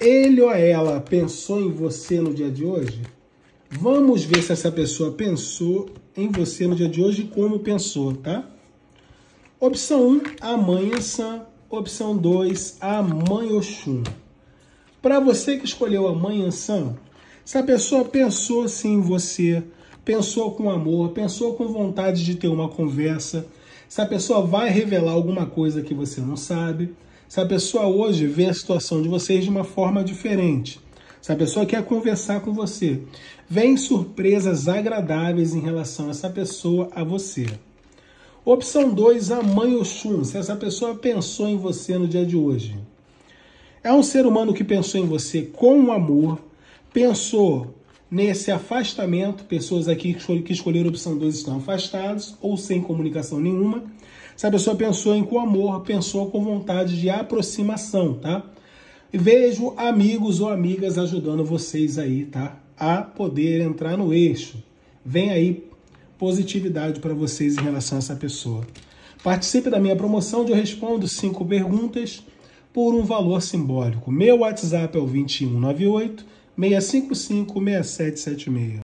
Ele ou ela pensou em você no dia de hoje? Vamos ver se essa pessoa pensou em você no dia de hoje e como pensou, tá? Opção 1, a mãe Ansan. Opção 2, a mãe Oxum. Para você que escolheu a mãe se a pessoa pensou sim em você, pensou com amor, pensou com vontade de ter uma conversa, se a pessoa vai revelar alguma coisa que você não sabe, se a pessoa hoje vê a situação de vocês de uma forma diferente, se a pessoa quer conversar com você, vem surpresas agradáveis em relação a essa pessoa a você. Opção 2, a mãe Oxum, se essa pessoa pensou em você no dia de hoje. É um ser humano que pensou em você com amor, pensou nesse afastamento, pessoas aqui que escolheram a opção 2 estão afastados ou sem comunicação nenhuma. Se a pessoa pensou em com amor, pensou com vontade de aproximação, tá? Vejo amigos ou amigas ajudando vocês aí, tá? A poder entrar no eixo. Vem aí positividade para vocês em relação a essa pessoa. Participe da minha promoção onde eu respondo cinco perguntas por um valor simbólico. Meu WhatsApp é o 2198 655 6776.